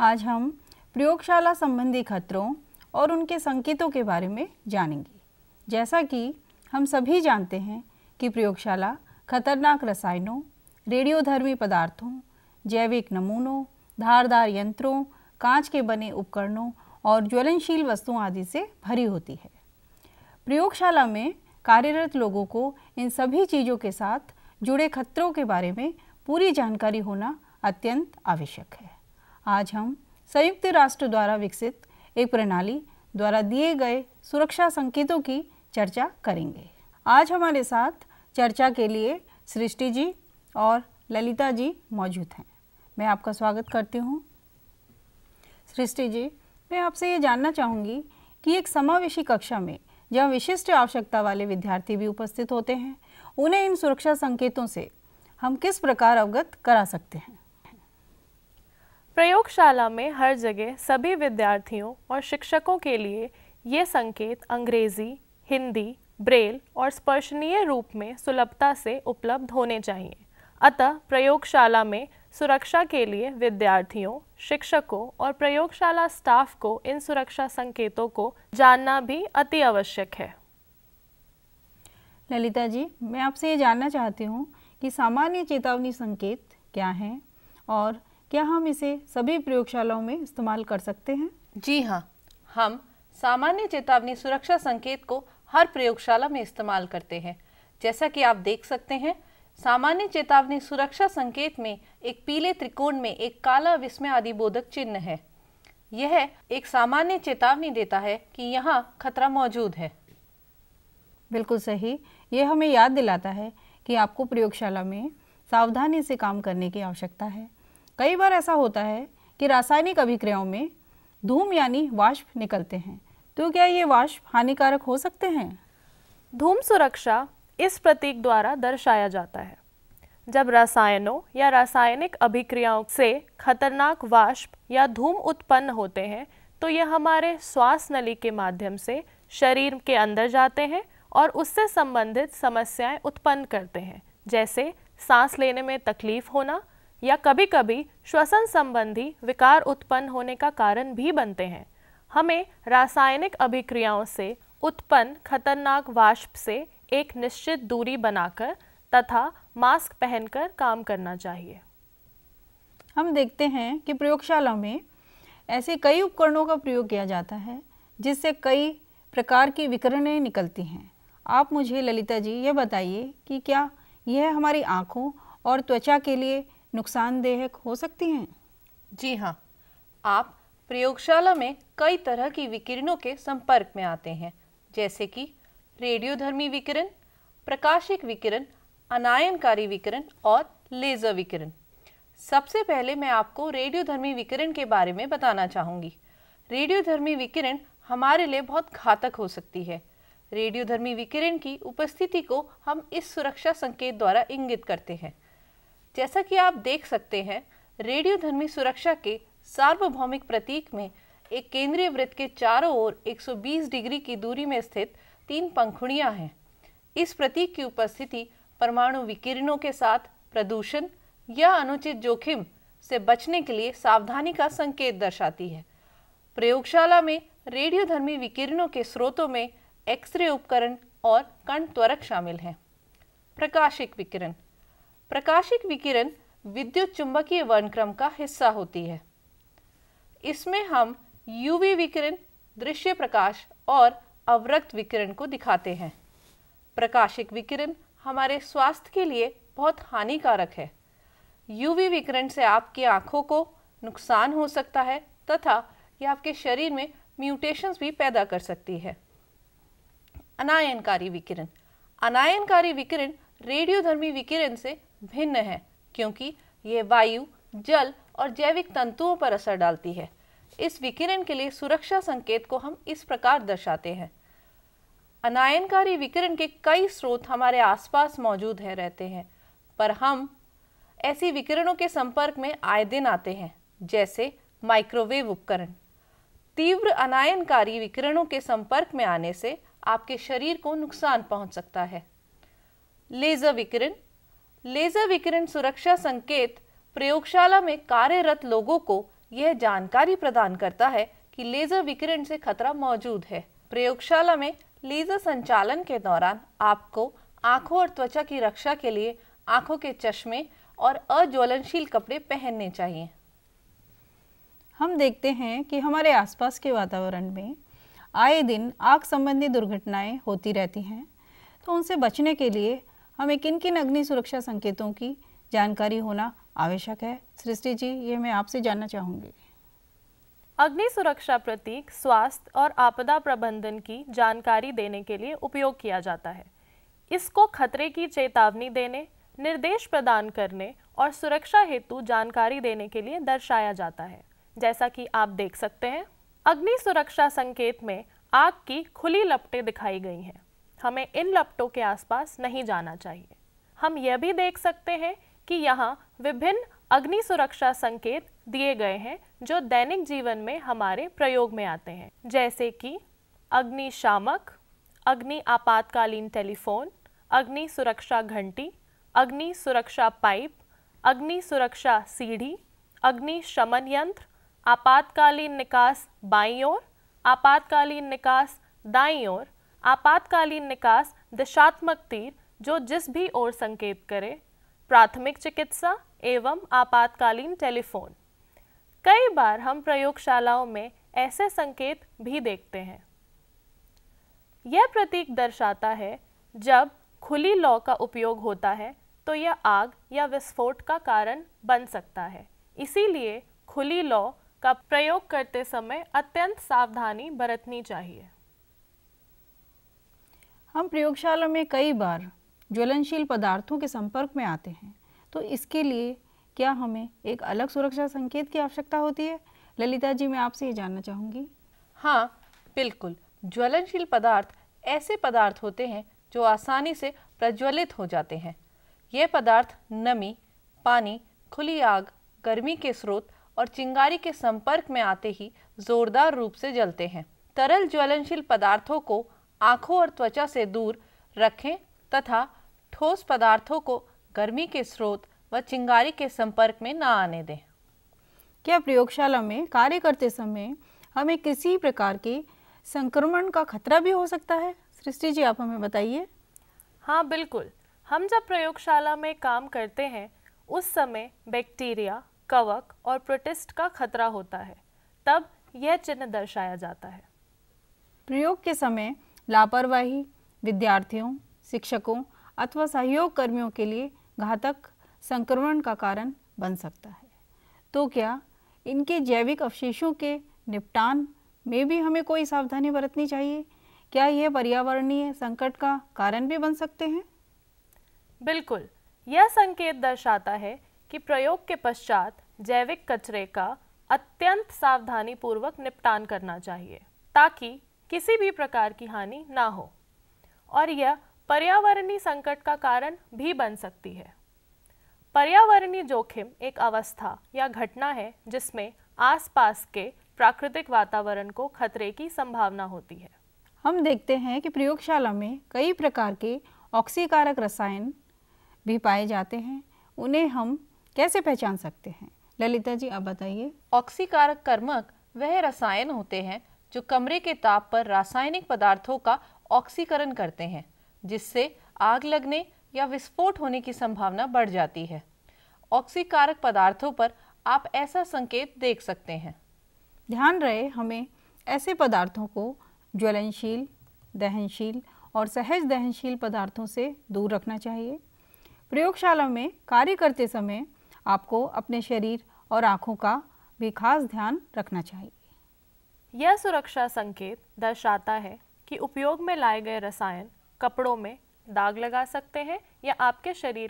आज हम प्रयोगशाला संबंधी खतरों और उनके संकेतों के बारे में जानेंगे। जैसा कि हम सभी जानते हैं कि प्रयोगशाला खतरनाक रसायनों, रेडियोधर्मी पदार्थों, जैविक नमूनों, धारदार यंत्रों, कांच के बने उपकरणों और ज्वलनशील वस्तुओं आदि से भरी होती है। प्रयोगशाला में कार्यरत लोगों को इन सभी चीज़ों के साथ जुड़े खतरों के बारे में पूरी जानकारी होना अत्यंत आवश्यक है। आज हम संयुक्त राष्ट्र द्वारा विकसित एक प्रणाली द्वारा दिए गए सुरक्षा संकेतों की चर्चा करेंगे। आज हमारे साथ चर्चा के लिए सृष्टि जी और ललिता जी मौजूद हैं। मैं आपका स्वागत करती हूँ। सृष्टि जी, मैं आपसे ये जानना चाहूँगी कि एक समावेशी कक्षा में जहाँ विशिष्ट आवश्यकता वाले विद्यार्थी भी उपस्थित होते हैं, उन्हें इन सुरक्षा संकेतों से हम किस प्रकार अवगत करा सकते हैं? प्रयोगशाला में हर जगह सभी विद्यार्थियों और शिक्षकों के लिए ये संकेत अंग्रेज़ी, हिंदी, ब्रेल और स्पर्शनीय रूप में सुलभता से उपलब्ध होने चाहिए। अतः प्रयोगशाला में सुरक्षा के लिए विद्यार्थियों, शिक्षकों और प्रयोगशाला स्टाफ को इन सुरक्षा संकेतों को जानना भी अति आवश्यक है। ललिता जी, मैं आपसे ये जानना चाहती हूँ कि सामान्य चेतावनी संकेत क्या हैं और क्या हम इसे सभी प्रयोगशालाओं में इस्तेमाल कर सकते हैं? जी हाँ हम सामान्य चेतावनी सुरक्षा संकेत को हर प्रयोगशाला में इस्तेमाल करते हैं। जैसा कि आप देख सकते हैं सामान्य चेतावनी सुरक्षा संकेत में एक पीले त्रिकोण में एक काला विस्मय आदि बोधक चिन्ह है। यह एक सामान्य चेतावनी देता है कि यहाँ खतरा मौजूद है। बिल्कुल सही। यह हमें याद दिलाता है कि आपको प्रयोगशाला में सावधानी से काम करने की आवश्यकता है। कई बार ऐसा होता है कि रासायनिक अभिक्रियाओं में धूम यानी वाष्प निकलते हैं। तो क्या ये वाष्प हानिकारक हो सकते हैं? धूम सुरक्षा इस प्रतीक द्वारा दर्शाया जाता है। जब रसायनों या रासायनिक अभिक्रियाओं से खतरनाक वाष्प या धूम उत्पन्न होते हैं तो यह हमारे श्वास नली के माध्यम से शरीर के अंदर जाते हैं और उससे संबंधित समस्याएँ उत्पन्न करते हैं, जैसे सांस लेने में तकलीफ़ होना या कभी कभी श्वसन संबंधी विकार उत्पन्न होने का कारण भी बनते हैं। हमें रासायनिक अभिक्रियाओं से उत्पन्न खतरनाक वाष्प से एक निश्चित दूरी बनाकर तथा मास्क पहनकर काम करना चाहिए। हम देखते हैं कि प्रयोगशाला में ऐसे कई उपकरणों का प्रयोग किया जाता है, जिससे कई प्रकार की विकरणें निकलती हैं। आप मुझे ललिता जी ये बताइए कि क्या यह हमारी आँखों और त्वचा के लिए नुकसानदेह हो सकती हैं। जी हाँ आप प्रयोगशाला में कई तरह की विकिरणों के संपर्क में आते हैं, जैसे कि रेडियोधर्मी विकिरण, प्रकाशिक विकिरण, अनायनकारी विकिरण और लेजर विकिरण। सबसे पहले मैं आपको रेडियोधर्मी विकिरण के बारे में बताना चाहूँगी। रेडियोधर्मी विकिरण हमारे लिए बहुत घातक हो सकती है। रेडियोधर्मी विकिरण की उपस्थिति को हम इस सुरक्षा संकेत द्वारा इंगित करते हैं। जैसा कि आप देख सकते हैं रेडियोधर्मी सुरक्षा के सार्वभौमिक प्रतीक में एक केंद्रीय वृत्त के चारों ओर 120 डिग्री की दूरी में स्थित तीन पंखुड़ियाँ हैं। इस प्रतीक की उपस्थिति परमाणु विकिरणों के साथ प्रदूषण या अनुचित जोखिम से बचने के लिए सावधानी का संकेत दर्शाती है। प्रयोगशाला में रेडियोधर्मी विकिरणों के स्रोतों में एक्सरे उपकरण और कण त्वरक शामिल हैं। प्रकाशिक विकिरण। प्रकाशिक विकिरण विद्युत चुंबकीय वर्णक्रम का हिस्सा होती है। इसमें हम यूवी विकिरण, दृश्य प्रकाश और अवरक्त विकिरण को दिखाते हैं। प्रकाशिक विकिरण हमारे स्वास्थ्य के लिए बहुत हानिकारक है। यूवी विकिरण से आपकी आँखों को नुकसान हो सकता है तथा यह आपके शरीर में म्यूटेशंस भी पैदा कर सकती है। अनायनकारी विकिरण। अनायनकारी विकिरण रेडियोधर्मी विकिरण से भिन्न है, क्योंकि ये वायु, जल और जैविक तंतुओं पर असर डालती है। इस विकिरण के लिए सुरक्षा संकेत को हम इस प्रकार दर्शाते हैं। अनायनकारी विकिरण के कई स्रोत हमारे आसपास मौजूद है, रहते हैं, पर हम ऐसी विकिरणों के संपर्क में आए दिन आते हैं, जैसे माइक्रोवेव उपकरण। तीव्र अनायनकारी विकिरणों के संपर्क में आने से आपके शरीर को नुकसान पहुँच सकता है। लेजर विकिरण लेजर विकिरण सुरक्षा संकेत प्रयोगशाला में कार्यरत लोगों को यह जानकारी प्रदान करता है कि लेजर विकिरण से खतरा मौजूद है। प्रयोगशाला में लेजर संचालन के दौरान आपको आँखों और त्वचा की रक्षा के लिए आँखों के चश्मे और अज्वलनशील कपड़े पहनने चाहिए। हम देखते हैं कि हमारे आसपास के वातावरण में आए दिन आग संबंधी दुर्घटनाएँ होती रहती हैं तो उनसे बचने के लिए हमें किन किन अग्नि सुरक्षा संकेतों की जानकारी होना आवश्यक है? सृष्टि जी, ये मैं आपसे जानना चाहूँगी। अग्नि सुरक्षा प्रतीक स्वास्थ्य और आपदा प्रबंधन की जानकारी देने के लिए उपयोग किया जाता है। इसको खतरे की चेतावनी देने, निर्देश प्रदान करने और सुरक्षा हेतु जानकारी देने के लिए दर्शाया जाता है। जैसा कि आप देख सकते हैं, अग्नि सुरक्षा संकेत में आग की खुली लपटें दिखाई गई हैं। हमें इन लपटों के आसपास नहीं जाना चाहिए। हम यह भी देख सकते हैं कि यहाँ विभिन्न अग्नि सुरक्षा संकेत दिए गए हैं जो दैनिक जीवन में हमारे प्रयोग में आते हैं। जैसे कि अग्निशामक अग्नि आपातकालीन टेलीफोन, अग्नि सुरक्षा घंटी, अग्नि सुरक्षा पाइप, अग्नि सुरक्षा सीढ़ी, अग्नि शमन यंत्र, आपातकालीन निकास बाईं ओर, आपातकालीन निकास दाईं ओर आपातकालीन निकास, दिशात्मक तीर, जो जिस भी ओर संकेत करे, प्राथमिक चिकित्सा एवं आपातकालीन टेलीफोन। कई बार हम प्रयोगशालाओं में ऐसे संकेत भी देखते हैं। यह प्रतीक दर्शाता है, जब खुली लौ का उपयोग होता है तो यह आग या विस्फोट का कारण बन सकता है। इसीलिए खुली लौ का प्रयोग करते समय अत्यंत सावधानी बरतनी चाहिए। हम प्रयोगशाला में कई बार ज्वलनशील पदार्थों के संपर्क में आते हैं तो इसके लिए क्या हमें एक अलग सुरक्षा संकेत की आवश्यकता होती है? ललिता जी, मैं आपसे ये जानना चाहूँगी। हाँ बिल्कुल। ज्वलनशील पदार्थ ऐसे पदार्थ होते हैं जो आसानी से प्रज्वलित हो जाते हैं। ये पदार्थ नमी, पानी, खुली आग, गर्मी के स्रोत और चिंगारी के संपर्क में आते ही जोरदार रूप से जलते हैं। तरल ज्वलनशील पदार्थों को आँखों और त्वचा से दूर रखें तथा ठोस पदार्थों को गर्मी के स्रोत व चिंगारी के संपर्क में न आने दें। क्या प्रयोगशाला में कार्य करते समय हमें किसी प्रकार के संक्रमण का खतरा भी हो सकता है? सृष्टि जी आप हमें बताइए। हाँ बिल्कुल। हम जब प्रयोगशाला में काम करते हैं उस समय बैक्टीरिया कवक और प्रोटिस्ट का खतरा होता है। तब यह चिन्ह दर्शाया जाता है। प्रयोग के समय लापरवाही, विद्यार्थियों, शिक्षकों अथवा सहयोग कर्मियों के लिए घातक संक्रमण का कारण बन सकता है। तो क्या इनके जैविक अवशेषों के निपटान में भी हमें कोई सावधानी बरतनी चाहिए? क्या यह पर्यावरणीय संकट का कारण भी बन सकते हैं? बिल्कुल। यह संकेत दर्शाता है कि प्रयोग के पश्चात जैविक कचरे का अत्यंत सावधानी पूर्वक निपटान करना चाहिए, ताकि किसी भी प्रकार की हानि ना हो और यह पर्यावरणीय संकट का कारण भी बन सकती है। पर्यावरणीय जोखिम एक अवस्था या घटना है जिसमें आसपास के प्राकृतिक वातावरण को खतरे की संभावना होती है। हम देखते हैं कि प्रयोगशाला में कई प्रकार के ऑक्सीकारक रसायन भी पाए जाते हैं। उन्हें हम कैसे पहचान सकते हैं? ललिता जी आप बताइए। ऑक्सीकारक कर्मक वह रसायन होते हैं जो कमरे के ताप पर रासायनिक पदार्थों का ऑक्सीकरण करते हैं, जिससे आग लगने या विस्फोट होने की संभावना बढ़ जाती है। ऑक्सीकारक पदार्थों पर आप ऐसा संकेत देख सकते हैं। ध्यान रहे, हमें ऐसे पदार्थों को ज्वलनशील, दहनशील और सहज दहनशील पदार्थों से दूर रखना चाहिए। प्रयोगशाला में कार्य करते समय आपको अपने शरीर और आँखों का भी खास ध्यान रखना चाहिए। यह सुरक्षा संकेत दर्शाता है कि उपयोग में लाए गए रसायन कपड़ों में दाग लगा सकते हैं या आपके शरीर